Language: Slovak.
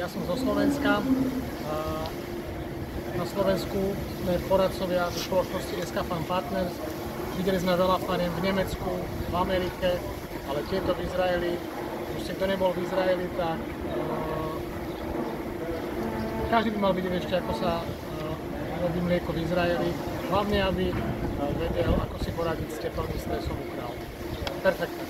Ja som zo Slovenska. Na Slovensku sme poradcovia zo spoločnosti SK Fan Partners. Videli sme veľa fariem v Nemecku, v Amerike, ale tieto v Izraeli. Proste kto nebol v Izraeli, tak každý by mal vidieť ešte, ako sa robí mlieko v Izraeli. Hlavne, aby vedel, ako si poradiť s teplným stresom u kráľ. Perfektne.